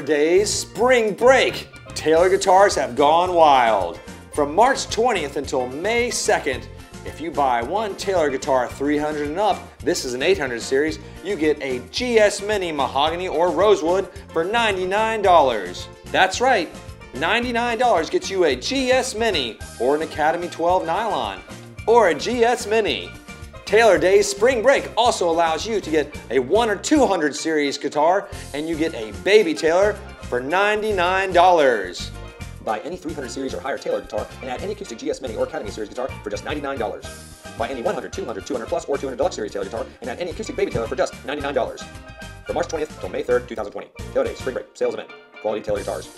Days Spring Break. Taylor guitars have gone wild. From March 20th until May 2nd, if you buy one Taylor guitar 300 and up, this is an 800 series, you get a GS Mini Mahogany or Rosewood for $99. That's right, $99 gets you a GS Mini or an Academy 12 Nylon or a GS Mini. Taylor Days Spring Break also allows you to get a 1 or 200 series guitar and you get a Baby Taylor for $99. Buy any 300 series or higher Taylor guitar and add any acoustic GS Mini or Academy series guitar for just $99. Buy any 100, 200, 200 plus or 200 deluxe series Taylor guitar and add any acoustic Baby Taylor for just $99. From March 20th until May 3rd, 2020. Taylor Days Spring Break Sales Event. Quality Taylor guitars.